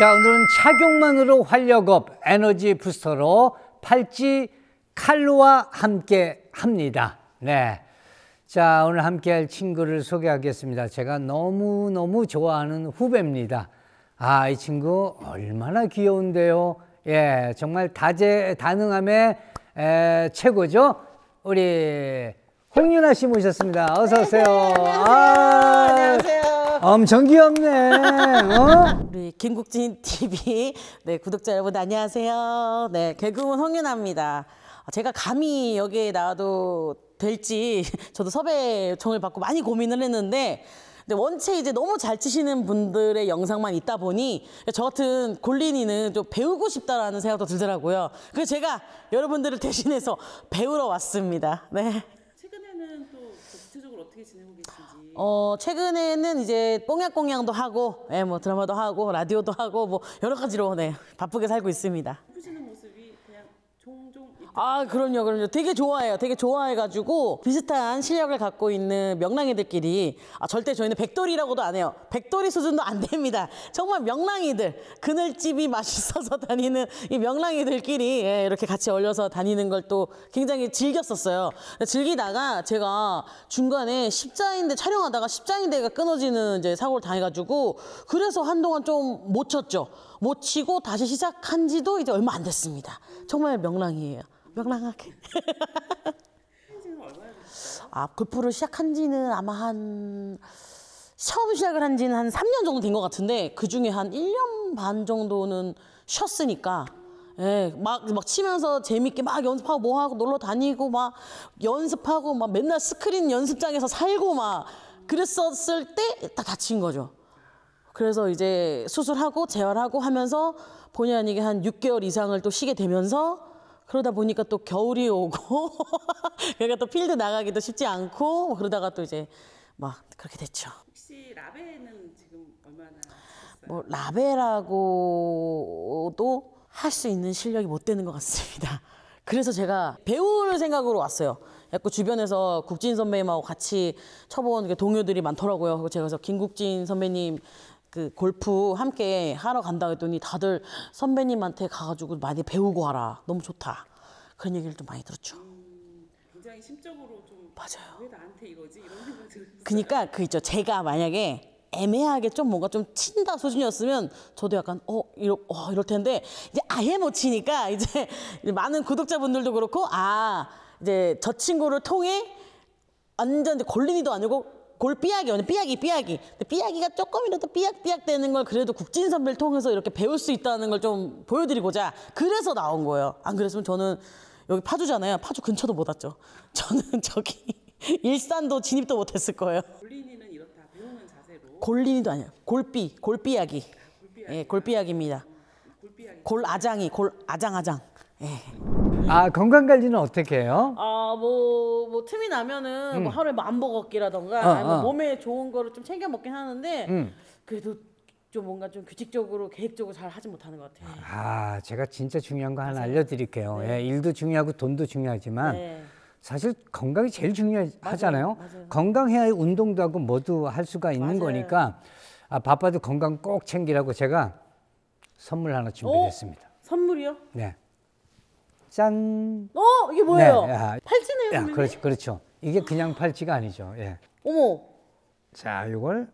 자, 오늘은 착용만으로 활력업 에너지 부스터로 팔찌 칼로와 함께 합니다. 네. 자, 오늘 함께 할 친구를 소개하겠습니다. 제가 너무너무 좋아하는 후배입니다. 아, 이 친구 얼마나 귀여운데요. 예, 정말 다재 다능함의 에, 최고죠. 우리 홍윤아 씨 모셨습니다. 어서 오세요. 아, 안녕하세요. 엄청 귀엽네. 어? 우리 김국진 TV 네 구독자 여러분 안녕하세요. 네 개그우먼 홍윤아입니다. 제가 감히 여기에 나와도 될지 저도 섭외 요청을 받고 많이 고민을 했는데 근데 원체 이제 너무 잘 치시는 분들의 영상만 있다 보니 저 같은 골린이는 좀 배우고 싶다라는 생각도 들더라고요. 그래서 제가 여러분들을 대신해서 배우러 왔습니다. 네. 최근에는 또 구체적으로 어떻게 지내고 계신지 어, 최근에는 이제 꽁냥꽁냥도 하고, 예, 뭐 드라마도 하고, 라디오도 하고, 뭐 여러 가지로 네, 바쁘게 살고 있습니다. 아, 그럼요, 그럼요. 되게 좋아해요. 되게 좋아해가지고 비슷한 실력을 갖고 있는 명랑이들끼리 아, 절대 저희는 백돌이라고도 안 해요. 백돌이 수준도 안 됩니다. 정말 명랑이들, 그늘집이 맛있어서 다니는 이 명랑이들끼리 예, 이렇게 같이 어울려서 다니는 걸 또 굉장히 즐겼었어요. 즐기다가 제가 중간에 십자인대 촬영하다가 십자인대가 끊어지는 이제 사고를 당해가지고 그래서 한동안 좀 못 쳤죠. 못 치고 다시 시작한 지도 이제 얼마 안 됐습니다. 정말 명랑이에요. 명랑하게. 아, 골프를 시작한 지는 아마 한 처음 시작을 한 지는 한 3년 정도 된 것 같은데 그 중에 한 1년 반 정도는 쉬었으니까 예, 막, 막 치면서 재밌게 막 연습하고 뭐 하고 놀러 다니고 막 연습하고 막 맨날 스크린 연습장에서 살고 막 그랬었을 때 딱 다친 거죠. 그래서 이제 수술하고 재활하고 하면서 본의 아니게 한 6개월 이상을 또 쉬게 되면서 그러다 보니까 또 겨울이 오고 그러니까 또 필드 나가기도 쉽지 않고 그러다가 또 이제 막 그렇게 됐죠. 혹시 라베는 지금 얼마나 하셨어요? 뭐 라베라고도 할 수 있는 실력이 못 되는 것 같습니다. 그래서 제가 배울 생각으로 왔어요. 약간 주변에서 국진 선배님하고 같이 쳐본 그 동료들이 많더라고요. 제가 그래서 김국진 선배님 그 골프 함께 하러 간다 했더니 다들 선배님한테 가가지고 많이 배우고 와라. 너무 좋다. 그런 얘기를 좀 많이 들었죠. 굉장히 심적으로 좀 맞아요. 왜 나한테 이러지 이런 생각 들었어요. 그니까 그 있죠. 제가 만약에 애매하게 좀 뭔가 좀 친다 수준이었으면 저도 약간 어 이럴 어 이럴 텐데 이제 아예 못 치니까 이제 많은 구독자분들도 그렇고 아 이제 저 친구를 통해 완전 골린이도 아니고 골삐약이 아니 삐약이 삐약이 근데 삐약이가 조금이라도 삐약삐약 되는 걸 그래도 국진 선배를 통해서 이렇게 배울 수 있다는 걸 좀 보여드리고자 그래서 나온 거예요. 안 그랬으면 저는 여기 파주잖아요. 파주 근처도 못 왔죠. 저는 저기 일산도 진입도 못했을 거예요. 볼린이는 이렇다 배우는 자세로 골린이도 아니에요. 골삐, 골삐약이. 예, 골삐약입니다. 골비하게 골아장이, 골아장아장. 예. 아, 건강 관리는 어떻게 해요? 아, 뭐, 뭐 틈이 나면은 뭐 하루에 만보 걷기라던가 어, 아니면 어. 몸에 좋은 거를 좀 챙겨 먹긴 하는데 음. 그래도 좀 뭔가 좀 규칙적으로 계획적으로 잘 하지 못하는 것 같아요. 아, 제가 진짜 중요한 거 하나 알려드릴게요. 예, 일도 중요하고 돈도 중요하지만 네. 사실 건강이 제일 중요하잖아요. 맞아요. 건강해야 운동도 하고 뭐도 할 수가 있는 맞아요. 거니까 아, 바빠도 건강 꼭 챙기라고 제가 선물 하나 준비했습니다. 선물이요? 네. 짠. 어, 이게 뭐예요? 네, 야. 팔찌네요, 야. 그렇죠, 그렇죠. 이게 그냥 팔찌가 아니죠. 예. 어머, 자, 이걸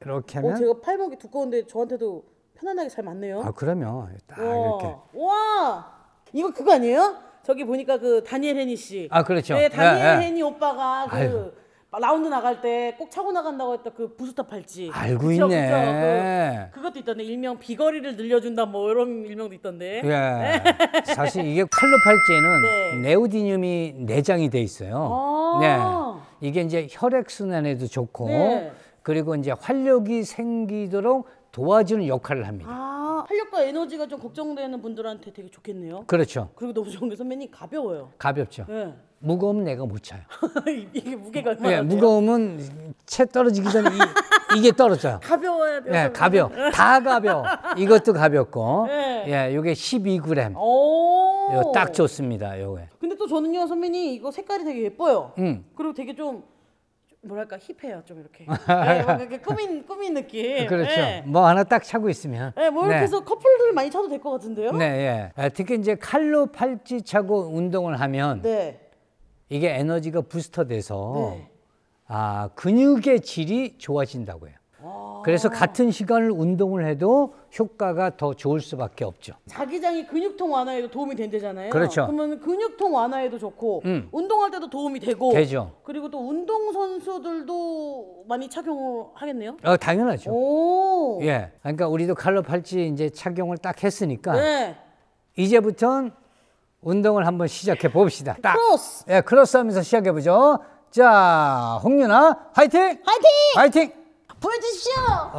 이렇게 어, 하면 제가 팔목이 두꺼운데 저한테도 편안하게 잘 맞네요. 아, 그러면 딱 와, 이렇게. 와, 이거 그거 아니에요? 저기 보니까 그 다니엘 헤니 씨. 아, 그렇죠. 네, 다니엘 예, 예. 헤니 오빠가 그 아이고. 라운드 나갈 때 꼭 차고 나간다고 했던 그 부스터 팔찌. 알고 그쵸, 있네. 그쵸? 그, 그것도 있던데 일명 비거리를 늘려준다 뭐 이런 일명도 있던데. 예. 사실 이게 칼로 팔찌에는 네. 네오디늄이 내장이 돼 있어요. 아. 네. 이게 이제 혈액 순환에도 좋고 네. 그리고 이제 활력이 생기도록 도와주는 역할을 합니다. 아, 활력과 에너지가 좀 걱정되는 분들한테 되게 좋겠네요. 그렇죠. 그리고 너무 좋은 게 선배님 가벼워요. 가볍죠. 네. 무거우면 내가 못 차요. 이게 무게가 얼마나 예, 돼요? 무거우면 채 떨어지기 전에 이, 게 떨어져요. 가벼워야 돼요. 예. 가벼워. 다 가벼워. 이것도 가볍고. 네. 예, 요게 12g. 오. 이거 딱 좋습니다. 요게. 근데 또 저는요 선배님 이거 색깔이 되게 예뻐요. 음. 그리고 되게 좀 뭐랄까 힙해요 좀 이렇게. 네, 뭔가 이렇게 꾸민 꾸민 느낌. 그렇죠. 네. 뭐 하나 딱 차고 있으면. 네, 뭐 이렇게 해서 커플들 많이 차도 될 것 같은데요? 네, 예. 아, 특히 이제 칼로 팔찌 차고 운동을 하면 네. 이게 에너지가 부스터 돼서 네. 아, 근육의 질이 좋아진다고요. 아. 그래서 같은 시간을 운동을 해도 효과가 더 좋을 수밖에 없죠. 자기장이 근육통 완화에도 도움이 된대잖아요. 그렇죠. 그러면 근육통 완화에도 좋고 음. 운동할 때도 도움이 되고 되죠. 그리고 또 운동 선수들도 많이 착용을 하겠네요. 어, 당연하죠. 오. 예. 그러니까 우리도 칼로 팔찌 이제 착용을 딱 했으니까 네. 이제부턴 운동을 한번 시작해 봅시다. 딱. Cross. 예, cross 하면서 시작해 보죠. 자, 홍윤화, 화이팅! 화이팅! 화이팅! 보여주십시오.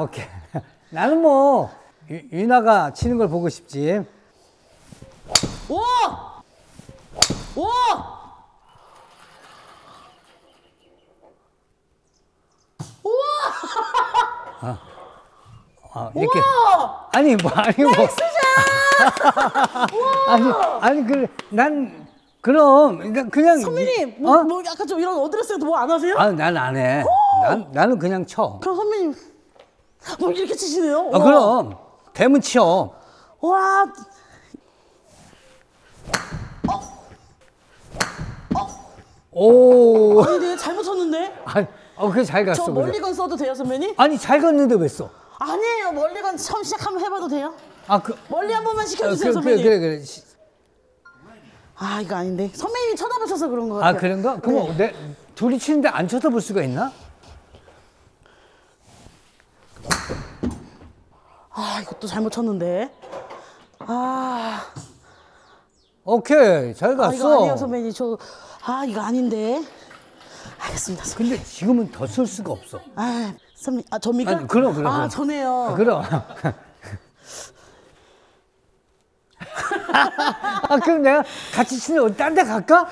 오케이. 나는 뭐 유- 윤화가 치는 걸 보고 싶지. 와! 와! 아, 이렇게 와! 아니 뭐 아니 뭐 아니 아니 그난 그럼 그러니까 그냥 선배님, 뭐, 어? 뭐 약간 좀 이런 어드레스도 뭐 안 하세요? 아, 난 안 해. 난 나는 그냥 쳐. 그럼 선배님 뭐 이렇게 치시네요? 아, 와. 그럼 대문 쳐. 와. 오. 아니 내가 잘못 쳤는데? 아니, 어, 그래 잘 갔어. 저 그래. 멀리 건 써도 돼요, 선배님? 아니 잘 갔는데 왜 써? 아니에요. 멀리 건 처음 시작 한번 해봐도 돼요? 아, 그, 멀리 한 번만 어, 시켜주세요, 그, 그래, 선배님. 그래, 그래. 시- 아 이거 아닌데. 선배님이 쳐다보셔서 그런 것 같아요. 아, 그런가? 그럼 네. 내 둘이 치는데 안 쳐다볼 수가 있나? 아 이것도 잘못 쳤는데. 아, 오케이, 잘아 갔어. 이거 아니에요, 선배님. 저, 아 이거 아닌데. 알겠습니다, 선배님. 근데 지금은 더 쓸 수가 없어. 아, 선배님, 아 접니까? 아니, 그럼, 그럼, 아. 저네요. 아, 그럼. 아, 그럼 내가 같이 치는 어디 딴데 갈까?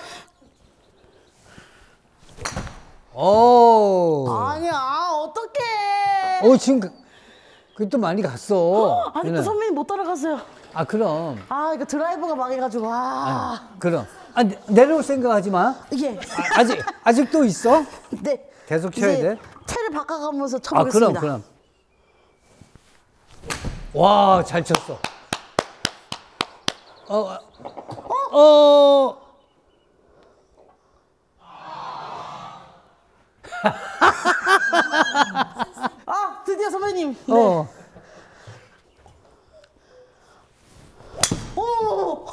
오. 아니야, 어떡해. 오, 지금 그, 그또 많이 갔어. 아직도 누나. 선배님 못 따라갔어요. 아, 그럼. 아 이거 드라이버가 망해가지고 아 그럼. 아, 내- 내려올 생각하지 마. 이게 아, 아직, 아직도 있어? 네 계속 쳐야 돼? 채를 바꿔가면서 아, 그럼, 쳐보겠습니다. 그럼. 와, 잘 쳤어. 어, 어, 어. 아 드디어 선배님. 네. 어. 오.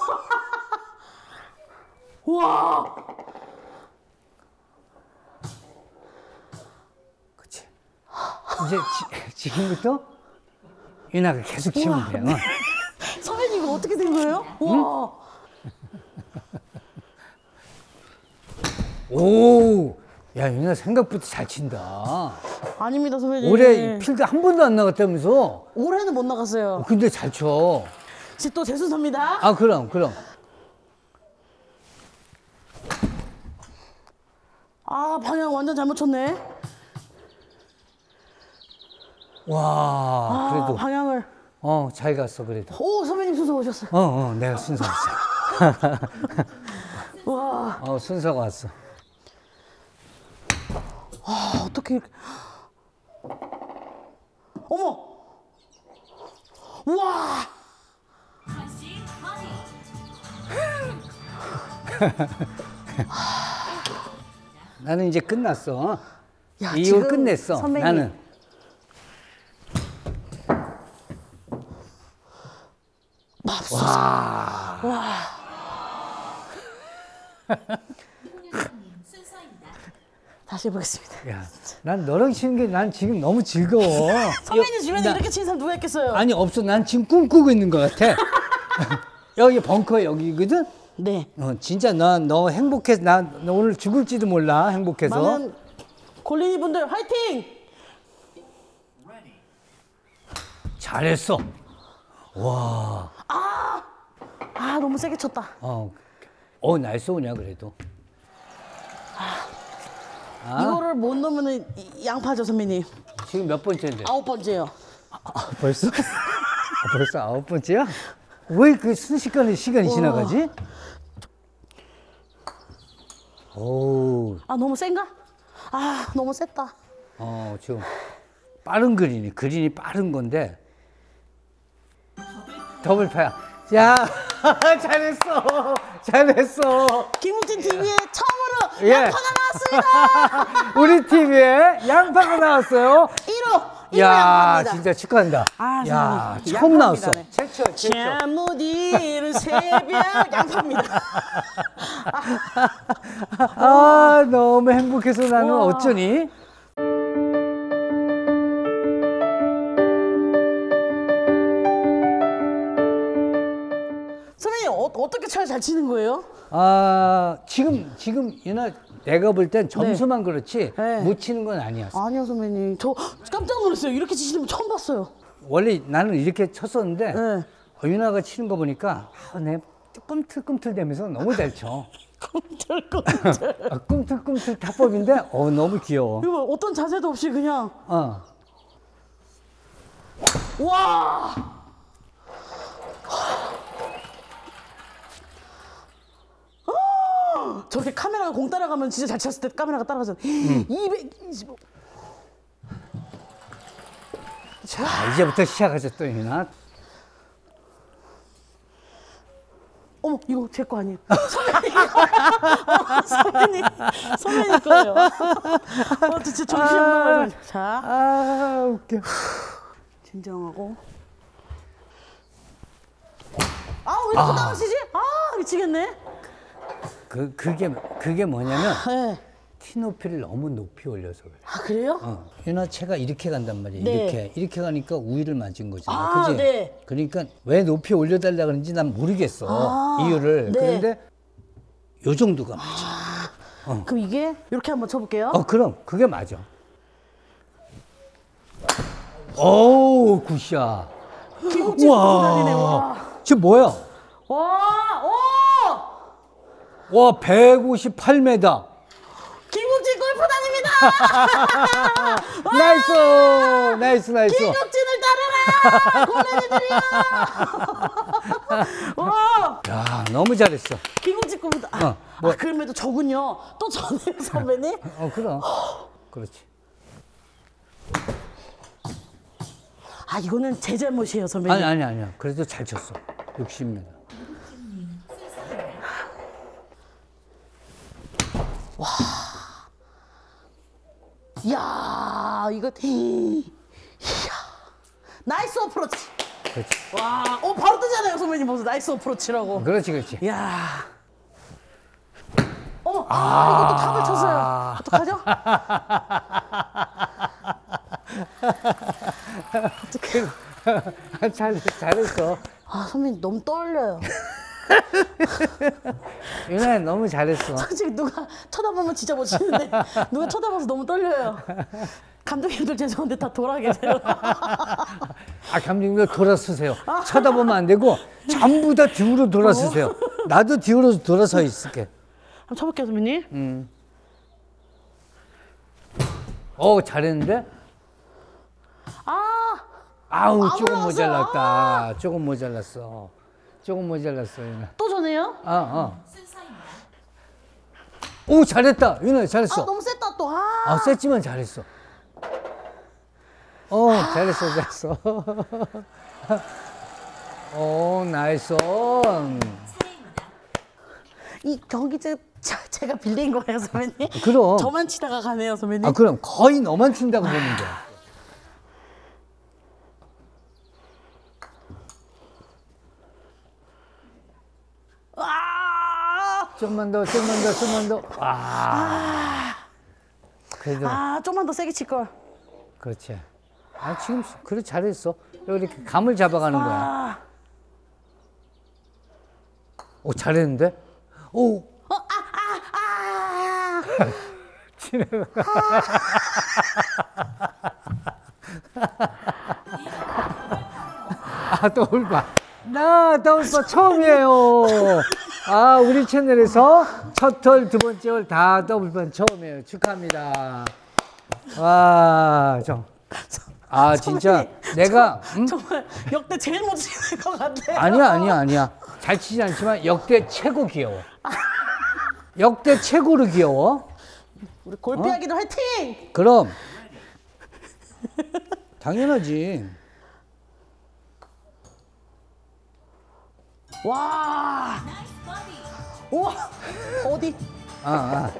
와. 이제 지, 지금부터 윤아가 계속 치면 돼요. 선배님 이거 어떻게 된 거예요? 와. 오, 야 윤아 생각보다 잘 친다. 아닙니다 선배님. 올해 필드 한 번도 안 나갔다면서? 올해는 못 나갔어요. 근데 잘 쳐. 또 재순서입니다. 아 그럼 그럼. 아 방향 완전 잘못 쳤네. 와 아 그래도 방향을. 어 잘 갔어 그래도. 오 선배님 순서 오셨어요. 어 어 내가 순서 왔어. 와. 어 순서가 왔어. 아, 어떻게 이렇게. 어머. 와. 나는 이제 끝났어. 야, 지금 끝냈어. 선배님. 나는. 맙소사. 다시 해보겠습니다. 야, 난 너랑 치는 게 난 지금 너무 즐거워. 선배님 여- 주변에 나- 이렇게 치는 사람 누가 있겠어요? 아니 없어. 난 지금 꿈꾸고 있는 것 같아. 여기 벙커 여기거든. 네. 어, 진짜 난너 행복해서 나너 오늘 죽을지도 몰라 행복해서. 많은 골린이 분들 화이팅! 잘했어. 아 너무 세게 쳤다. 어, 어, 날 쏘냐 그래도. 아? 이거를 못 넣으면은 이- 양파죠 선배님. 지금 몇 번째인데? 아홉 번째요. 아, 벌써? 아, 벌써 아홉 번째야? 왜 그 순식간에 시간이 지나가지? 오, 아 너무 센가? 아 너무 셌다. 어, 지금 빠른 그린이 그린이 빠른 건데 더블파야. 야, 잘했어. 잘했어. 김우진 TV에 처음으로 예. 양파가 나왔습니다. 우리 TV에 양파가 나왔어요. 1호 1호 야. 진짜 축하한다. 아, 야, 처음 나왔어. 양파입니다네. 최초, 최초. 잠못 이른 새벽 양파입니다. 아, 너무 행복해서 나는. 어쩌니? 선배님 어, 어떻게 잘잘 치는 거예요? 아, 지금, 지금, 유나, 내가 볼 땐 점수만 그렇지, 네. 못 치는 건 아니야. 아니요 선배님 저 깜짝 놀랐어요. 이렇게 치시는 분 처음 봤어요. 원래 나는 이렇게 쳤었는데, 네. 어, 유나가 치는 거 보니까, 아, 내 꿈틀꿈틀 대면서 너무 잘 쳐. 꿈틀꿈틀. 아, 꿈틀꿈틀 타법인데, 어, 너무 귀여워. 이거 어떤 자세도 없이 그냥 어. 와. 아! 저렇게 카메라가 공 따라가면 진짜 잘 쳤을 때 카메라가 따라가잖아. 225. 자, 아, 이제부터 시작하죠, 또 유나. 어머 이거 제 거 아니에요. 선배님 어, 선배님 선배님 거예요. 어, 진짜 정신. 자, 아, 웃겨. 진정하고. 아, 왜 이렇게 나가시지? 아, 미치겠네. 그, 그게, 그게 뭐냐면, 네. 티 높이를 너무 높이 올려서 그래. 아, 그래요? 어. 채가 이렇게 간단 말이야. 네. 이렇게. 이렇게 가니까 우위를 맞은 거잖아. 아, 그지? 네. 그러니까 왜 높이 올려달라 그런지 난 모르겠어. 아, 이유를. 네. 그런데 요 정도가 맞아. 그럼 이게 이렇게 한번 쳐볼게요. 어, 그럼 그게 맞아. 어우, good shot. 달리네. 와. 지금 뭐야? 와, 오! 와, 158m. 김국진 골프 다닙니다. Nice! Nice, nice. 김국진을 따르라. 고래들이야. 와, 야, 너무 잘했어. 기국지 골프. 아, 어, 뭐. 아, 그럼에도 저군요. 또 전해요, 선배님. 어, 그럼. 그렇지. 아, 이거는 제 잘못이에요, 선배님. 아니, 아니, 아니야. 그래도 잘 쳤어. 60m. 이야, 이거. 이야. Nice approach. 그렇지. 와, 어, 바로 뜨잖아요, 선배님. 벌써 nice approach라고. 그렇지, 그렇지. 이야. 어머, 아, 이것도 top을 쳤어요. 어떡하죠? 잘, 잘했어. 아, 선배님 너무 떨려요. 윤화 너무 잘했어. 솔직히 누가 쳐다보면 진짜 못 치는데 누가 쳐다봐서 너무 떨려요. 감독님들 죄송한데 다 돌아 계세요. 아, 감독님들 돌아서세요. 쳐다보면 안 되고 전부 다 뒤로 돌아서세요. 나도 뒤로 돌아서 있을게. 한번 쳐볼게요, 선배님. 어, 잘했는데? 아, 아우, 아, 조금. 모자랐다. 조금 모자랐어. 조금 모자랐어, 유나. 또 전해요? 아, 어. 오, 잘했다. 윤화, 잘했어. 아, 너무 셌다 또. 아, 아, 셌지만 잘했어. 어, 잘했어, 잘했어. 오, nice. 이 경기 제, 제가 빌린 거예요, 선배님. 그럼. 저만 치다가 가네요, 선배님. 아, 그럼 거의 너만 친다고 보는 거 좀만 더, 좀만 더, 좀만 더. 와. 그래도, 아, 좀만 더 세게 칠 걸. 그렇지. 아, 지금, 그래, 잘했어. 이렇게 감을 잡아가는 거야. 아, 오, 잘했는데? 오, 어, 아, 아, 아. 아, 더블바. 나 더블바 처음이에요. 아, 우리 채널에서 첫 월, 두 번째 월 다 더블바 처음이에요. 축하합니다. 와, 저. 아, 진짜 내가, 저- 음? 정말 역대 제일 못 치는 것 같아요. 아니야, 아니야, 아니야. 잘 치지 않지만 역대 최고 귀여워. 역대 최고로 귀여워. 우리 골피하기도 화이팅! 그럼 당연하지. 와. 우와. 어디? 아, 아.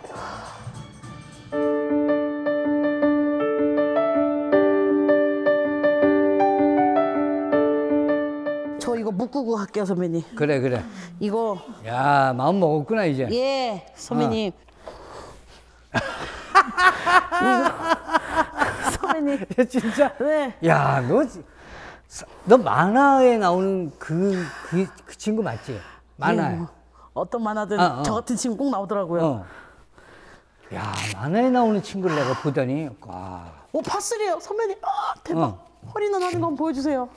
저 이거 묶고 갈게요, 선배님. 그래 그래. 이거 야 마음 먹었구나 이제. 예, 선배님. 이거 선배님. 진짜. 네. 야, 너, 지- 사- 너 만화에 나오는 그, 그, 그 친구 맞지? 만화에. 예, 뭐 어떤 만화든 아, 어. 저 같은 친구 꼭 나오더라고요. 어. 야, 만화에 나오는 친구를 내가 보더니, 와. 오, 파슬이에요, 선배님. 아, 대박. 어. 허리는 하는 거 한번 보여주세요.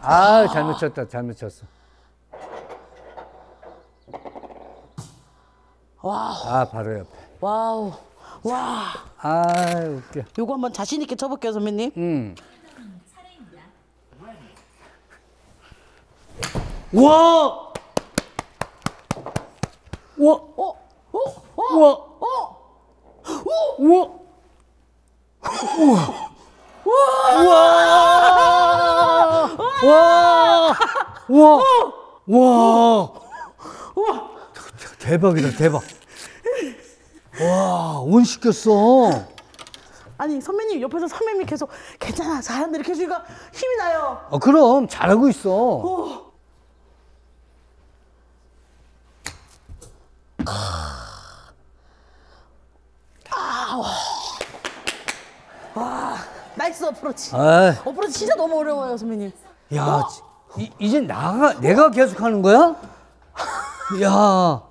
아, 잘못 쳤다, 잘못 쳤어. 와, 아, 바로 옆에. 와우, 와. 아, 웃겨. 요거 한번 자신 있게 쳐볼게요, 선배님. 응. 와! 와! 어, 어, 어, 우와! 어. 우와! 우와! 우와! 우와! 우와! 대박이다, 대박. 와, 온 시켰어. 아니, 선배님 옆에서 선배님이 계속 괜찮아, 잘한다 이렇게 해주니까 힘이 나요. 어, 그럼 잘하고 있어. 오. 와. 와, nice approach. 아, 어프로치 진짜 너무 어려워요, 선배님. 야, 이, 이제 나가 내가 계속 하는 거야? 야,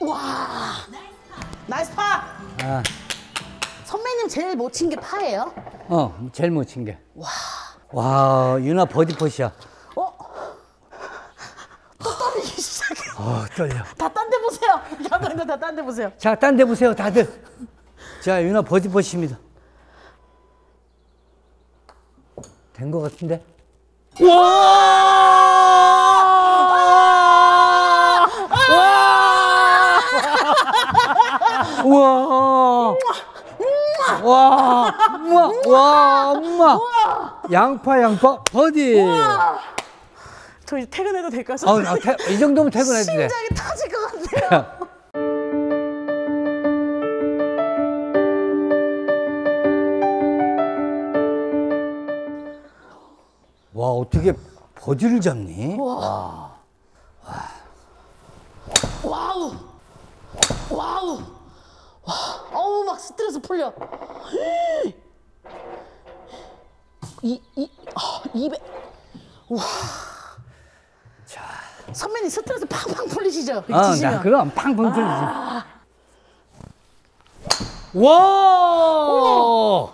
와, nice par. 아, 선배님 제일 못 친 게 파예요? 어, 제일 못 친 게. 와, 와, 유나 버디 putt이야. 어? 또 떨리기 시작해. 어, 떨려. 다 딴 데 보세요. 감독님 다딴 데 보세요. 자, 딴 데 보세요, 다들. 자, 유나 버디 퍼시입니다. 된거 같은데? 와! 와! 와! 우와! 와! 엄마! 양파, 양파, 버디! 저 이제 퇴근해도 될까요? 아, 선배님? 아, 태- 이 정도면 퇴근해도 돼. 심장이 터질 것 같아요. 와, 어떻게 버디를 잡니? 와우. 와우. 와, 어우 막 스트레스 풀려. 이, 이, 아, 입에. 와. 자. 선배님 스트레스 팡팡 풀리시죠? 아, 치시면. 나 그럼 팡팡 틀리지. 와!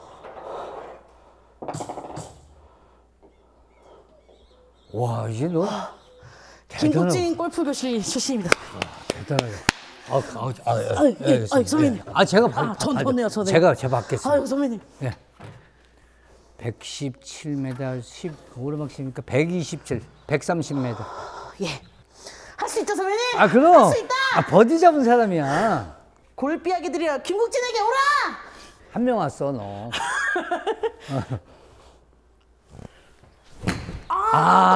와, 이제 너 대단하다. 김국진 골프 교실 출신입니다. 대단하게. 아, 아, 아, 아, 아, 예, 예, 아, 선배님. 아, 제가 받, 아, 전 받- 좋네요, 저는. 제가 제가 받겠습니다. 아유 선배님. 예. 117m 10 오르막시니까 127, 130m. 예. 할 수 있죠 선배님. 아, 그럼. 할 수 있다. 아, 버디 잡은 사람이야. 골비하기들이여 김국진에게 오라. 한 명 왔어, 너.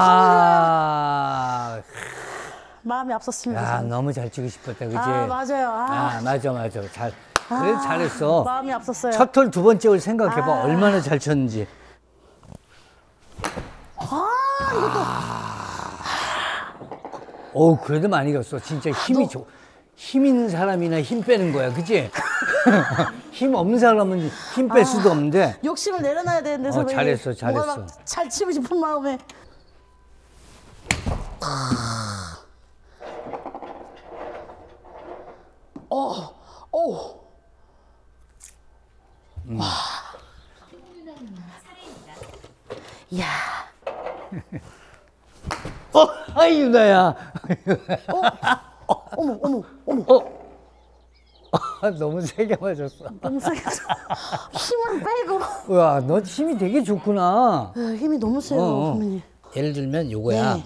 아, 마음이 앞섰습니다. 야. 너무 잘 치고 싶었다, 그지? 아 맞아요. 아, 아, 맞아, 맞아. 잘. 그래, 잘했어. 마음이 앞섰어요. 첫 홀 두 번째 홀 생각해봐. 아. 얼마나 잘 쳤는지. 아 이것도 오, 그래도 많이 이겼어. 진짜 힘이 좋. 힘 있는 사람이나 힘 빼는 거야, 그지? 힘 없는 사람은 힘 뺄 수도 없는데. 욕심을 내려놔야 되는데 어, 선배님. 잘했어, 잘했어. 막잘 치고 싶은 마음에. 어, 어. 와. 이야. 어, 아이, 유나야. 어머, 어머, 어머. 어. 아, 너무 세게 맞았어. 너무 세게. 힘을 빼고. 와, 너 힘이 되게 좋구나. 아, 힘이 너무 세요, 어, 어. 선배님. 예를 들면 요거야. 네.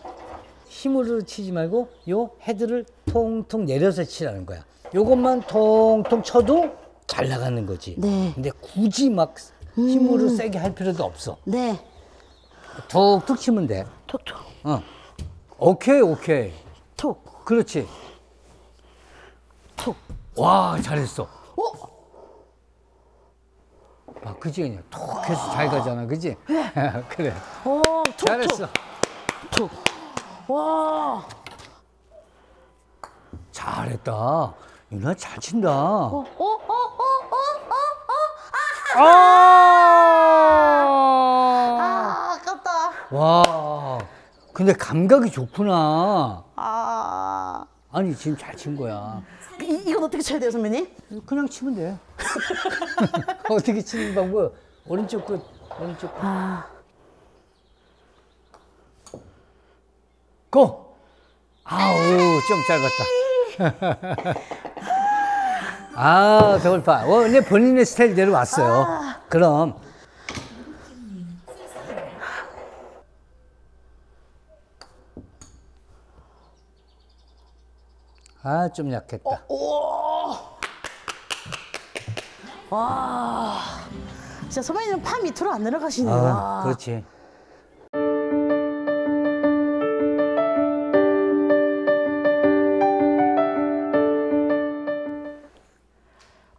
힘으로 치지 말고 요 헤드를 통통 내려서 치라는 거야. 요것만 통통 쳐도 잘 나가는 거지. 네. 근데 굳이 막 힘으로 세게 할 필요도 없어. 네. 툭툭 치면 돼. 톡톡. 어. 오케이, 오케이. 톡. 그렇지. 톡. 와, 잘했어. 어? 아, 그지 그냥 톡 해서 잘 가잖아, 그지? 그래. 어, 톡. 잘했어. 톡. 와. 잘했다. 유나 잘 친다. 어, 어, 어, 어, 어, 어, 어. 아! 아, 아깝다. 와, 근데 감각이 좋구나. 아. 아니, 지금 잘 친 거야. 이, 이건 어떻게 쳐야 돼요, 선배님? 그냥 치면 돼. 어떻게 치는 방법? 오른쪽 끝, 오른쪽 끝. 아. 고! 아우, 좀 짧았다. 아, 더블파. 어, 근데 본인의 스타일대로 왔어요. 그럼. 아, 좀 약했다. 와. 진짜 선배님 파 밑으로 안 내려가시네요. 아, 와. 그렇지.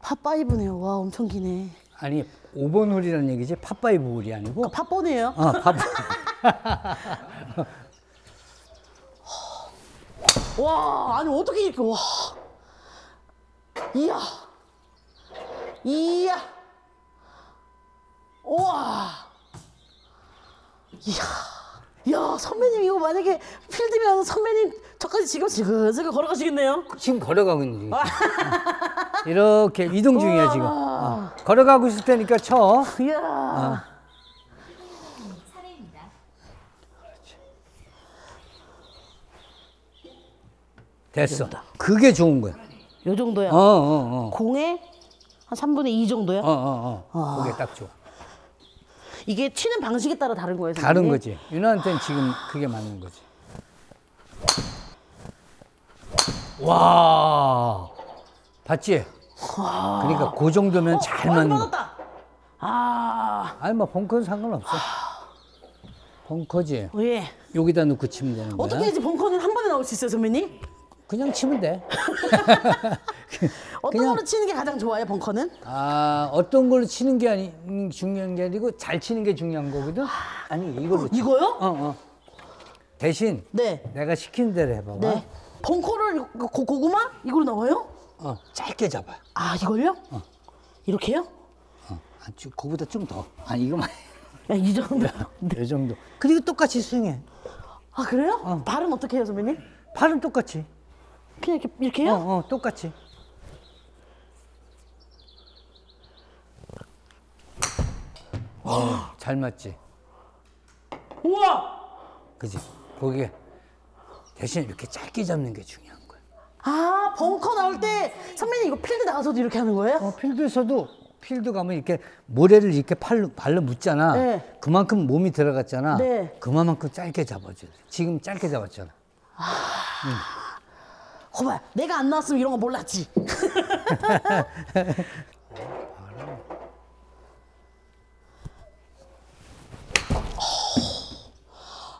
파5네요. 와, 엄청 기네. 아니, 5번 홀이라는 얘기지, 팝파이브 홀이 아니고. 파4네요. 어, 파. 와, 아니 어떻게 이렇게 와. 이야. 이야. 우와. 이야. 야, 선배님 이거 만약에 필드면 선배님 저까지 지금 지그재그 걸어가시겠네요. 지금 걸어가고 있는 중이야. 이렇게 이동 중이야, 지금. 어. 걸어가고 있을 테니까 쳐. 이야. 됐어. 그게 좋은 거야. 요 정도야. 어, 어, 어. 공에 한 3분의 2 정도요? 어, 어, 어. 그게 딱 좋아. 이게 치는 방식에 따라 다른 거예요. 다른 선생님? 거지. 윤아한테는 지금 그게 맞는 거지. 와. 봤지? 그러니까 그 정도면 잘 어, 맞는 거. 맞았다. 아, 아니, 뭐, 벙커는 상관없어. 벙커지. 어, 예. 여기다 놓고 치면 되는 거야. 어떻게 해야지 벙커는 한 번에 나올 수 있어요, 선배님? 그냥 치면 돼. 어떤 그냥- 걸로 치는 게 가장 좋아요, 벙커는? 아, 어떤 걸로 치는 게 아니, 음, 중요한 게 아니고 잘 치는 게 중요한 거거든? 아니, 이걸로. 치. 이거요? 어, 어. 대신 네. 내가 시키는 대로 해봐봐. 네. 벙커를 고, 고구마 이걸로 나와요? 어, 짧게 잡아. 아 이걸요? 이렇게요? 어, 아, 좀, 그거보다 좀 더. 아니, 이거만. 야, 이 정도. 이 정도. 그리고 똑같이 스윙해. 아 그래요? 발은 어떻게 해요, 선배님? 팔은 똑같이. 그냥 이렇게 어, 이렇게요? 어, 똑같이. 어, 잘 맞지? 우와. 그지? 거기에 대신 이렇게 짧게 잡는 게 중요한 거야. 아 벙커 나올 때 선배님 이거 필드 나가서도 이렇게 하는 거예요? 어, 필드에서도 필드 가면 이렇게 모래를 이렇게 팔로 발로 묻잖아. 네. 그만큼 몸이 들어갔잖아. 네. 그만큼 짧게 잡아줘야 돼. 지금 짧게 잡았잖아. 거봐, 내가 안 나왔으면 이런 거 몰랐지.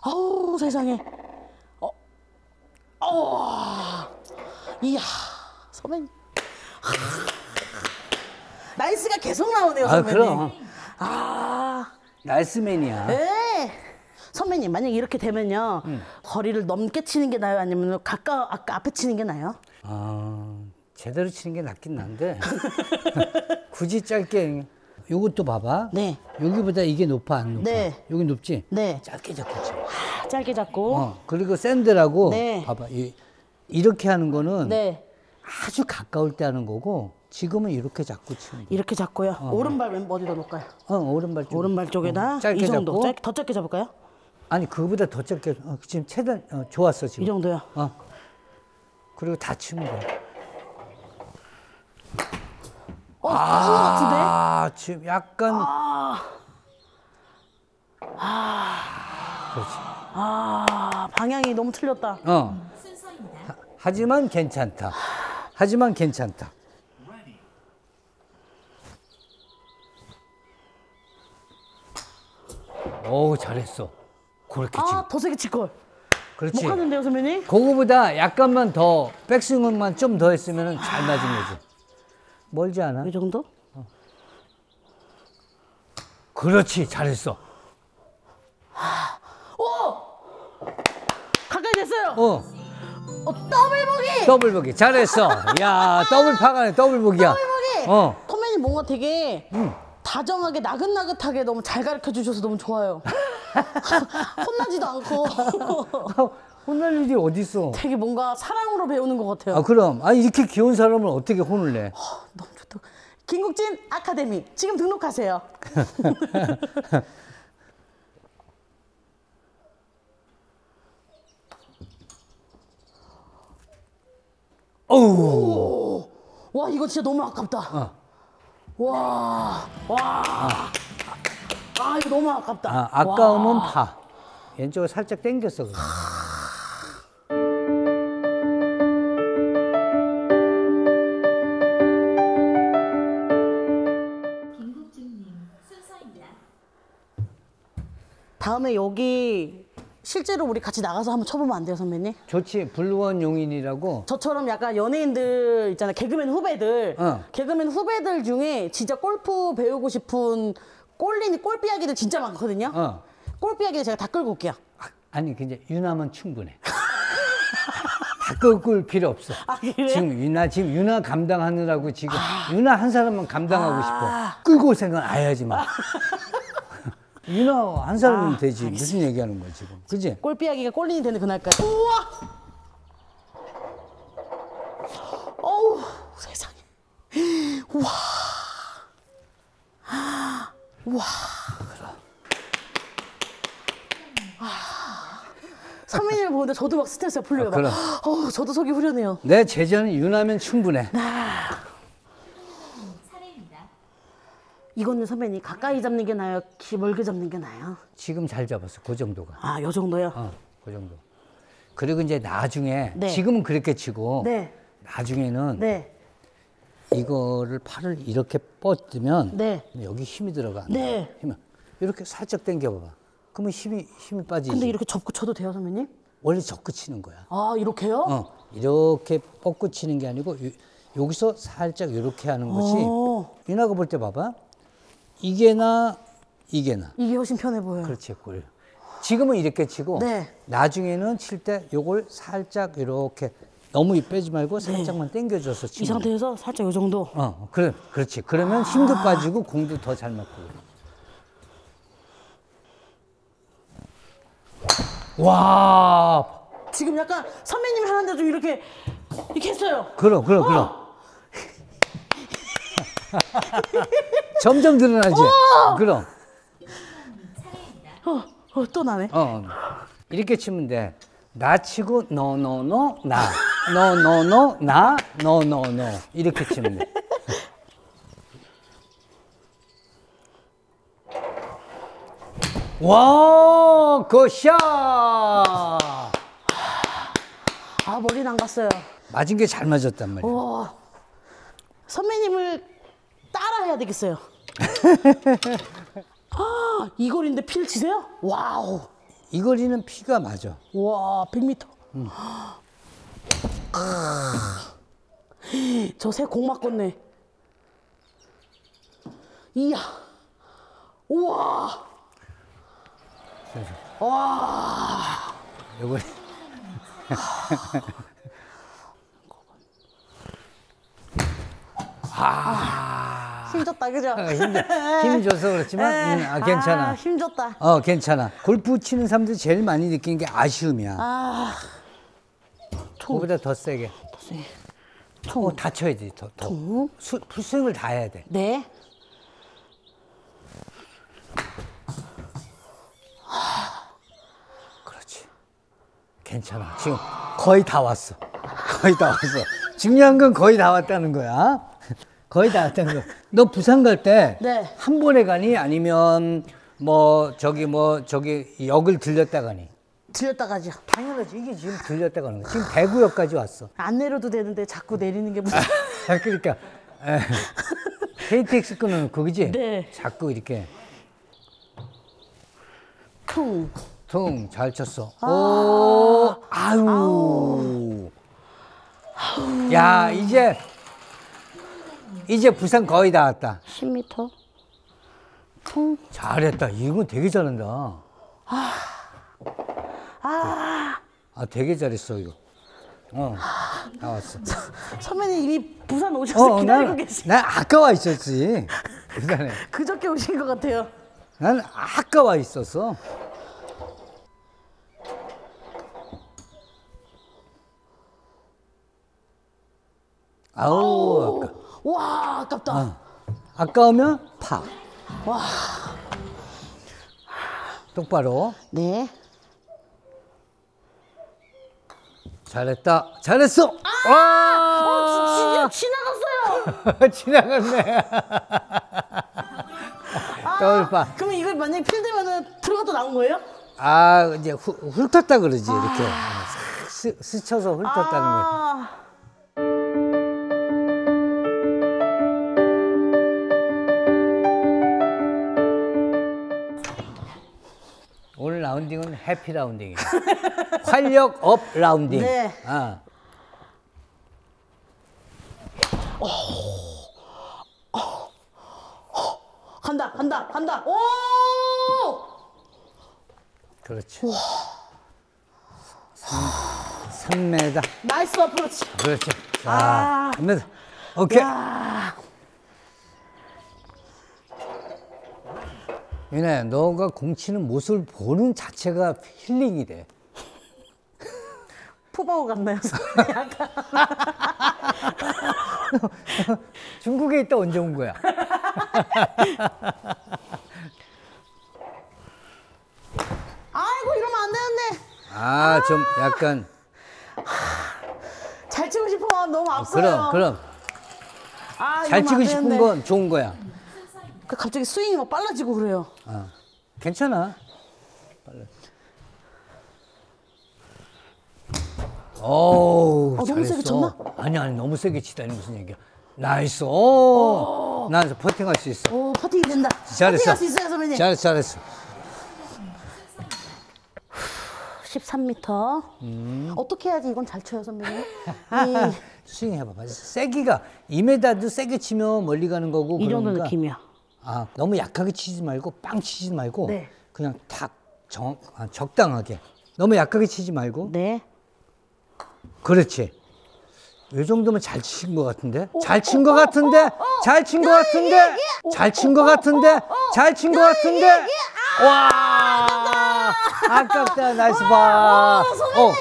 아우 세상에. 어, 어, 이야, 선배님. nice가 계속 나오네요, 아, 선배님. 그럼. 아, nice man이야. 네. 선배님 만약 이렇게 되면요 음. 거리를 넘게 치는 게 나요 아니면 가까 아까 앞에 치는 게 나요? 아, 제대로 치는 게 낫긴 난데. 굳이 짧게. 요것도 봐봐. 네. 여기보다 이게 높아, 안 높아? 네. 여기 높지? 네. 짧게 잡고 치. 아, 짧게 잡고. 어, 그리고 샌드라고. 네. 봐봐. 이, 이렇게 하는 거는 네. 아주 가까울 때 하는 거고, 지금은 이렇게 잡고 치는 거야. 이렇게 잡고요. 오른발 왼 어디다 놓을까요? 어, 오른발 쪽. 오른발 쪽에다 어, 짧게 이 정도. 잡고. 짧, 더 짧게 잡을까요? 아니, 그거보다 더 짧게. 어, 지금 최대한, 어, 좋았어, 지금. 이 정도요. 어. 그리고 다 치면 돼. 어? 아, 지금 약간. 아. 그렇지. 아, 와 방향이 너무 틀렸다. 어. 하- 하지만 괜찮다. 하지만 괜찮다. 오 잘했어. 그렇게. 아 더 세게 칠 걸. 그렇지. 못 가는데요 선배님? 그거보다 약간만 더 백스윙만 좀 더 했으면 잘 맞은 거지. 멀지 않아? 이 정도? 그렇지 잘했어. 가까이 됐어요. 어 어, 더블 보기. 더블 보기 잘했어. 야 더블 파가네 더블 보기야. 더블 보기. 어 선배님 뭔가 되게 다정하게 나긋나긋하게 너무 잘 가르쳐 주셔서 너무 좋아요. 혼나지도 않고 혼날 일이 어디 있어? 되게 뭔가 사랑으로 배우는 것 같아요. 아 그럼 아 이렇게 귀여운 사람을 어떻게 혼을 내? 너무 좋다. 김국진 아카데미 지금 등록하세요. 어우 와 이거 진짜 너무 아깝다. 어. 와, 와. 아 이거 너무 아깝다. 아, 아까우면 와. 파. 왼쪽을 살짝 당겼어. 다음에 여기 실제로 우리 같이 나가서 한번 쳐보면 안 돼요 선배님? 좋지 블루원 용인이라고. 저처럼 약간 연예인들 있잖아요 개그맨 후배들 어. 개그맨 후배들 중에 진짜 골프 배우고 싶은 꼴린 꼴삐하기들 진짜 많거든요 어. 꼴삐하기 제가 다 끌고 올게요 아, 아니 근데 유나면 충분해. 다 끌고 필요 없어. 아, 그래요? 지금 유나 지금 유나 감당하느라고 지금 유나 한 사람만 감당하고 아. 싶어. 끌고 올 생각 아예 하지 마. 유나 한 사람이면 아, 되지. 무슨 얘기하는 거야 지금? 그지? 꼴삐하기가 꼴린이 되는 그날까지 우와 어우 세상에 우 와 우와 선배님을 보는데 저도 막 스트레스가 풀려요. 아. 막, 어우, 저도 속이 후련해요. 내 제자는 유나면 충분해. 차례입니다. 이거는 선배님 가까이 잡는 게 나아요? 기 멀게 잡는 게 나아요? 지금 잘 잡았어. 그 정도가. 아, 요 정도요? 어, 그 정도. 그리고 이제 나중에 네. 지금은 그렇게 치고 네. 나중에는 네. 이거를 팔을 이렇게 뻗으면 네. 여기 힘이 들어가. 네. 힘 이렇게 살짝 당겨봐봐. 그러면 힘이 힘이 빠지지. 근데 이렇게 접고 쳐도 돼요, 선배님? 원래 적고 치는 거야. 아, 이렇게요? 어, 이렇게 뻗고 치는 게 아니고 요- 여기서 살짝 이렇게 하는 것이 오. 윤아가 볼 때 봐봐. 이게 나 이게 나. 이게 훨씬 편해 보여요. 그렇지 꿀. 지금은 이렇게 치고 네. 나중에는 칠 때 요걸 살짝 이렇게 너무 빼지 말고 살짝만 당겨줘서 이 치면 돼. 상태에서 살짝 요 정도. 어, 그래, 그렇지. 그러면 힘도 빠지고 공도 더 잘 맞고. 와, 지금 약간 선배님이 하는데 좀 이렇게 이렇게 했어요. 그럼, 그럼, 그럼. 점점 늘어나지. 그럼. 차례입니다. 어, 어, 또 나네. 어, 이렇게 치면 돼. 나 치고 너너너 나, 너너너 나, 너너너 이렇게 치면 돼. 와, 굿샷! 아, 머리는 안 갔어요. 맞은 게 잘 맞았단 말이야. 와. 선배님을 따라 해야 되겠어요. 아, 이 거리인데 P를 치세요? 와우. 이 거리는 P가 맞아. 와, 100m. 저 새 공 맞겠네. 이야. 우와. 요거 힘줬다, 그죠? 힘, 힘 줘서 그렇지만 음, 아, 괜찮아. 아, 힘줬다. 어, 괜찮아. 골프 치는 사람들이 제일 많이 느끼는 게 아쉬움이야. 아, 그거보다 더 세게. 세. 어, 다 쳐야지, 더. 더. 통. 수, 풀스윙을 다 해야 돼. 네. 그렇지. 괜찮아. 지금 거의 다 왔어. 거의 다 왔어. 중요한 건 거의 다 왔다는 거야. 거의 다 왔다는 거야. 너 부산 갈 때한 네. 번에 가니 아니면 뭐 저기 뭐 저기 역을 들렸다 가니? 들렸다 가죠. 당연하지. 이게 지금 들렸다 가는 거. 지금 대구역까지 왔어. 안 내려도 되는데 자꾸 내리는 게 무슨. 그러니까 에, KTX 끊어놓고 그지? 네. 자꾸 이렇게 퉁. 퉁 잘 쳤어. 오, 아유. 야 이제 이제 부산 거의 다 왔다. 10m. 퉁. 잘했다. 이건 되게 잘한다. 아. 아 되게 잘했어 이거. 어 나왔어. 선배님 이미 부산 오셔서 어, 기다리고 난, 계시. 난 아까 와 있었지. 부산에. 그저께 오신 것 같아요. 난 아까 와 있었어. 아우, 아까. 와 아깝다. 아까우면 파. 와. 똑바로. 네. 잘했다. 잘했어. 와! 진짜 지나갔어요. 지나갔네. 더블파. 그러면 이걸 만약에 필드면은 들어가도 나온 거예요? 아, 이제 후, 훑었다 그러지, 이렇게. 싹 스, 스쳐서 훑었다는. 아. 라운딩은 해피 라운딩이야. 활력 업 라운딩. 네. 아. 간다 간다 간다. 오. 그렇지. 3, 3m. 나이스 어프로치. 그렇지. 자, 아. 3m. 오케이. 야. 윤혜, 너가 공 치는 모습을 보는 자체가 힐링이 돼. 푸바오 같나요? 약간. 중국에 있다 언제 온 거야? 아이고 이러면 안 되는데. 아, 좀 약간. 잘 치고 싶어 너무 앞서요. 그럼, 그럼. 아, 잘 치고 안 싶은. 건 좋은 거야. 그 갑자기 스윙이 막 빨라지고 그래요. 어. 괜찮아. 빨라. 오, 어, 너무. 세게 쳤나? 아니 아니 너무 세게 치다니 무슨 얘기야. Nice. 오, 나 퍼팅할 수 있어. 오 퍼팅이 된다. 잘했어. 퍼팅할 수 있어요 선배님. 잘했어, 잘했어. 13m. 음. 어떻게 해야지 이건 잘 쳐요 선배님? 이, 스윙 해봐. 세기가 2m도 세게 치면 멀리 가는 거고. 이 정도 그러니까 느낌이야. 아, 너무 약하게 치지 말고 빵 치지 말고 네. 그냥 탁 정, 아, 적당하게. 너무 약하게 치지 말고. 네. 그렇지. 이 정도면 잘친것 같은데? 잘 친 것 같은데? 잘 친 것 같은데? 잘 친 것 같은데? 잘 친 것 같은데? 와! 아깝다, nice par. 어.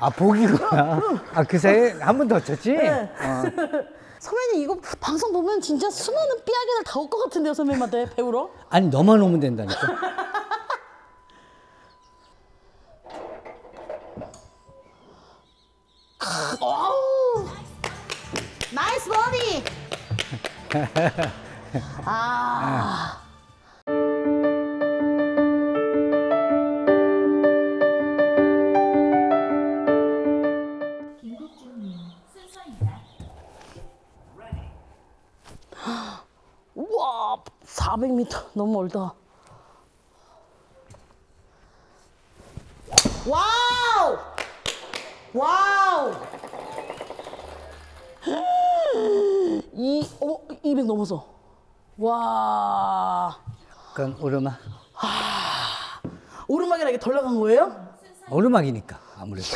아, 보기구나. 아, 그 사이에 한 번 더 쳤지? 어. 선배님 이거 방송 보면 진짜 수많은 삐약이들 다 올 것 같은데요 선배님한테 배우러? 아니, 너만 오면 된다니까. 어우 nice birdie 아 400m 너무 멀다 와우 와우 이, 어, 200 넘어서 와 약간 오르막. 오르막이라 이게 덜 나간 거예요? 오르막이니까, 아무래도.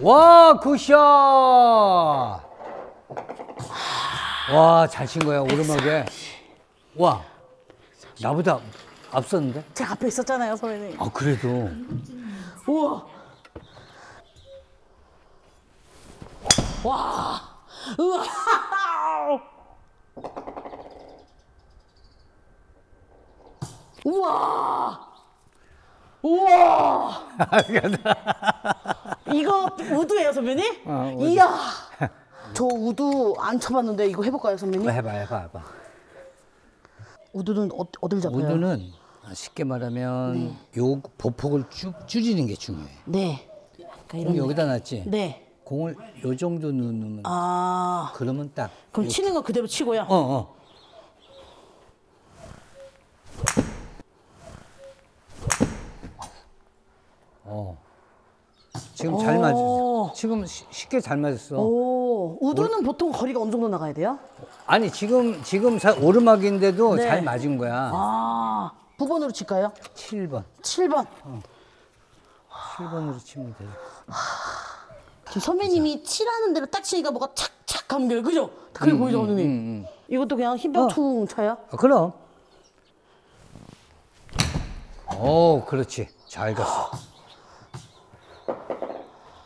와, 굿샷! 와, 잘 친 거야, 오르막에. 와, 나보다 앞섰는데? 제 앞에 있었잖아요 선배님 아, 그래도. 우와. 와. 우와. 우와. 우와. 이거 우드예요, 선배님? 어, 우드. 이야. 저 우드 안 쳐봤는데 이거 해볼까요, 선배님? 해봐, 해봐, 해봐. 우드는 어, 어딜 잡아요? 우드는 아, 쉽게 말하면 네. 요 보폭을 쭉 줄이는 게 중요해. 네. 그러니까 그럼 이런 여기다 놨지. 네. 공을 요 정도 넣으면 아 그러면 딱. 그럼 요- 치는 거 그대로 치고요. 어 어. 어. 지금 잘 오. 맞았어. 지금 쉬- 쉽게 잘 맞았어. 오 우드는 보통 거리가 어느 정도 나가야 돼요? 아니 지금 지금 사- 오르막인데도 네. 잘 맞은 거야. 아 9번으로 칠까요? 7번. 7번. 7번으로 치면 돼. 지금 선배님이 칠하는 대로 딱 치니까 뭐가 착착 감겨요. 그죠? 그게 보이죠, 선생님? 이것도 그냥 힘병 어. 퉁 쳐요? 아, 그럼. 오, 그렇지. 잘 갔어.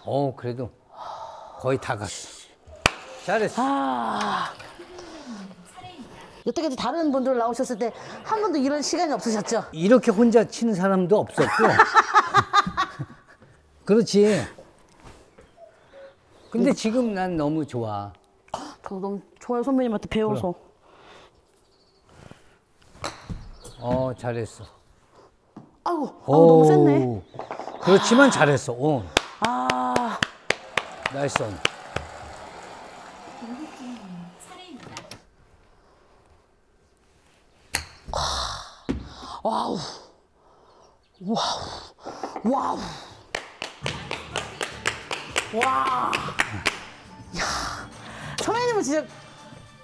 오, 그래도 거의 다 갔어. 잘했어. 아. 여태까지 다른 분들 나오셨을 때 한 번도 이런 시간이 없으셨죠? 이렇게 혼자 치는 사람도 없었고. 그렇지. 근데 지금 난 너무 좋아. 저 너무 좋아요, 선배님한테 배워서. 어, 잘했어. 아이고, 아이고 너무 셌네. 오, 그렇지만 잘했어. 오, 아, nice on. 와우. 와우. 와우. 와. 야. 선배님은 진짜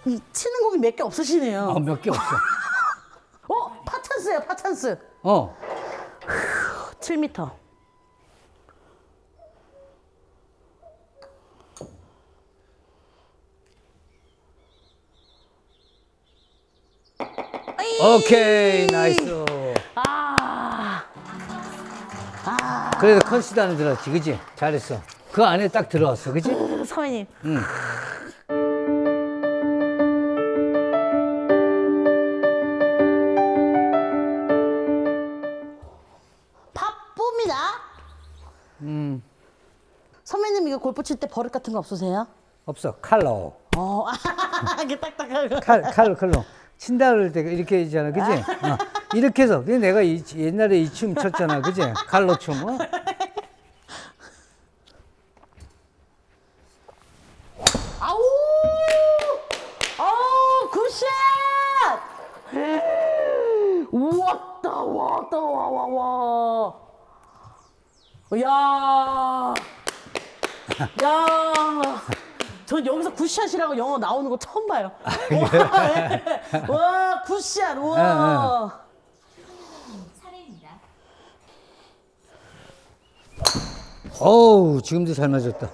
이 치는 공이 몇 개 없으시네요. 어, 몇개 없어. 어, 파찬스예요, 파찬스. 어, 7m. 오케이, nice. 아, 그래도 컨시드 안에 들어왔지, 그지? 잘했어. 그 안에 딱 들어왔어, 그지? 선배님. 응. 바쁩니다. 음, 선배님 이거 골프 칠 때 버릇 같은 거 없으세요? 없어. 칼로. 어, 이게 딱딱하고. 칼, 칼로, 칼로. 친다 그럴 때 이렇게 있잖아, 그지? 어. 이렇게 해서. 그래서 내가 이, 옛날에 이 춤 췄잖아, 그지? 칼로 춤. 어? 아우! 아우, good shot! 왔다, 왔다, 와, 와, 와. 야 야. 전 여기서 good shot이라고 영어 나오는 거 처음 봐요. 와, 예. 와, good shot, 우와. 차례입니다. 어우, 지금도 잘 맞았다.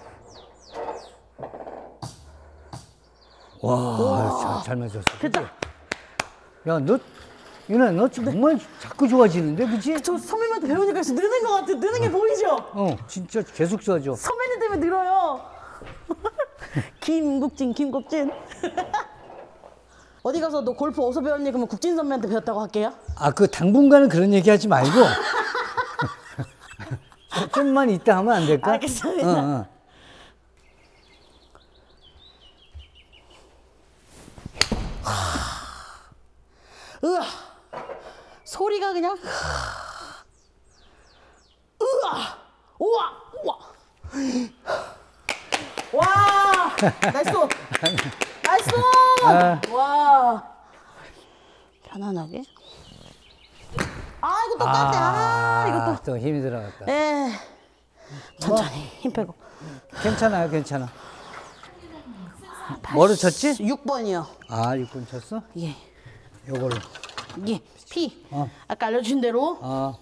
와, 잘, 잘 맞았어. 됐다. 야, 너, 유나, 너 정말 자꾸 좋아지는데, 그지? 저 선배님한테 배우니까 진짜 느는 것 같아. 느는 게 보이죠? 어, 진짜 계속 쏴줘. 선배님 때문에 늘어요. 김국진, 김국진. 어디 가서 너 골프 어디서 배웠니? 그러면 국진 선배한테 배웠다고 할게요. 아, 그 당분간은 그런 얘기 하지 말고. 좀- 좀만 있다 하면 안 될까? 알겠습니다. 어, 어. 으아. 소리가 그냥. 으아. 우와. 우와. 와. nice. on. nice. on. 와. 편안하게. 아, 이거 똑같아. 아, 이것도. 또 힘이 들어갔다. 예. 천천히 힘 빼고. 괜찮아요, 괜찮아. 뭐를 쳤지? 6번이요. 아, 6번 쳤어? 예. 요거를. 예. P. 어. 아까 알려주신 대로 어,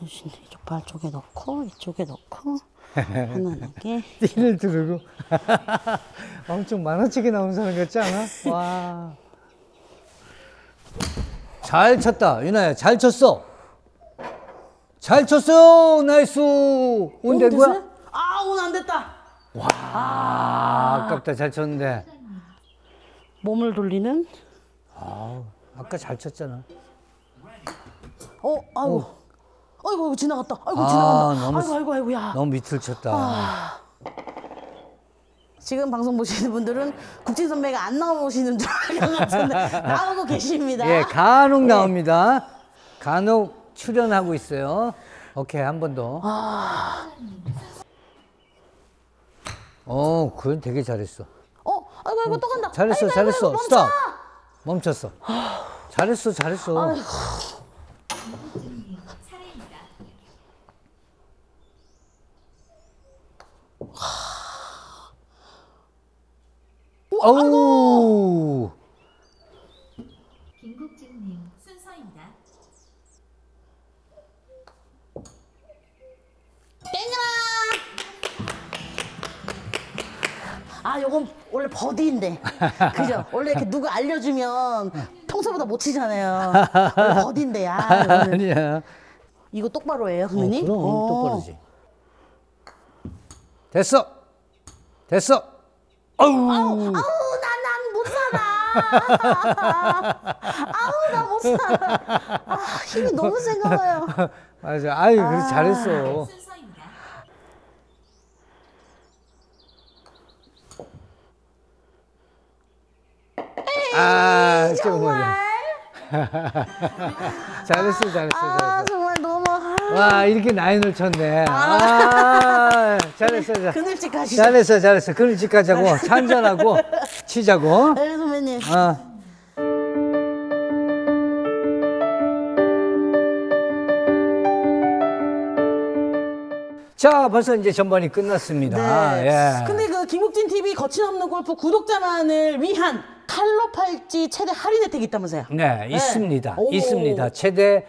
대로 이쪽 발 쪽에 넣고 이쪽에 넣고 편안하게. 띠를 두르고. 엄청 만화책에 나온 사람 같지 않아? 와. 잘 쳤다, 유나야. 잘 쳤어. 잘 쳤어. nice. on 된 거야? 됐어요? 아, on은 안 됐다. 아, 아깝다. 잘 쳤는데. 몸을 돌리는. 아까 잘 쳤잖아. 어, 아이고. 아이고, 아이고 지나갔다. 아이고 아, 지나간다. 너무 아이고, 아이고, 아이고, 야. 너무 밑을 쳤다. 지금 방송 보시는 분들은 국진 선배가 안 나오시는 줄알것 같은데 나오고 계십니다. 예, 간혹 나옵니다. 간혹 출연하고 있어요. 오케이, 한 번 더. 어, 그건 되게 잘했어. 어, 아이고 이거 또 간다. 잘했어, 아이고, 잘했어. 아이고, 멈춰! 스톱. 멈췄어. 잘했어, 잘했어. 차례입니다. 어우. 김국진님 순서입니다. 아, 요건 원래 버디인데. 그죠? 원래 이렇게 누가 알려주면 평소보다 못 치잖아요. 아, 이거는. 아니야. 이거 똑바로 해요, 어, 선배님? 그럼 어. 똑바로지. 됐어. 됐어. 아우, 난, 난못 살아. 아우, 나 못 살아. 아, 힘이 너무 센가 봐요. 맞아. 아유, 그래 잘했어. 순서입니다. 아, 정말. 잘했어, 잘했어, 아, 잘했어. 정말 너무. 아, 와, 이렇게 라인을 쳤네. 아, 잘했어, 잘했어. 그늘집 가시죠. 잘했어, 잘했어. 그늘집까지 하고, 찬잔하고, 치자고. 네, 선배님. 어. 자, 벌써 이제 전반이 끝났습니다. 네. 예. 근데 그 김국진 TV 거침없는 골프 구독자만을 위한 칼로 팔찌 최대 할인 혜택이 있다면서요? 네, 있습니다. 오. 있습니다. 최대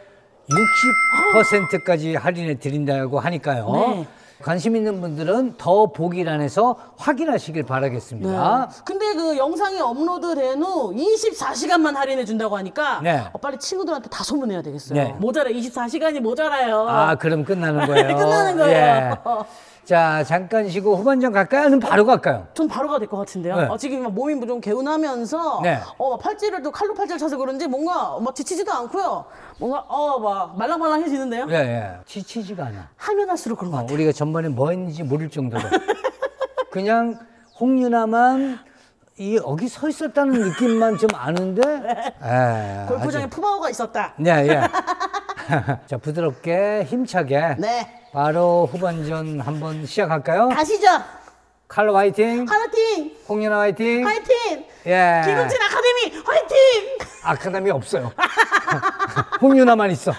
60%까지 할인해 드린다고 하니까요. 네. 관심 있는 분들은 더 보기란에서 확인하시길 바라겠습니다. 네. 근데 그 영상이 업로드된 후 24시간만 할인해 준다고 하니까 네. 어, 빨리 친구들한테 다 소문내야 되겠어요. 네. 모자라 24시간이 모자라요. 아, 그럼 끝나는 거예요. 끝나는 거예요. 예. 자, 잠깐 쉬고 후반전 갈까요? 아니면 바로 갈까요? 전 바로 가야 될것 같은데요. 네. 어, 지금 막 몸이 좀 개운하면서 네. 어, 막 팔찌를 또 칼로 팔찌를 차서 그런지 뭔가 막 지치지도 않고요. 뭔가 어 막 말랑말랑해지는데요. 예, 예. 지치지가 않아. 하면 할수록 그런 것 어, 같아요. 우리가 전번에 뭐 했는지 모를 정도로. 그냥 홍윤아만 이 여기 서 있었다는 느낌만 좀 아는데. 예, 골프장에 아주- 푸바오가 있었다. 네, 예. 자, 부드럽게 힘차게 네. 바로 후반전 한번 시작할까요? 가시죠. 칼로 화이팅, 하나팀 홍윤아 화이팅. 화이팅! 예. 김국진 아카데미 화이팅! 아카데미 없어요. 홍윤아만 있어.